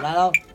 来喽。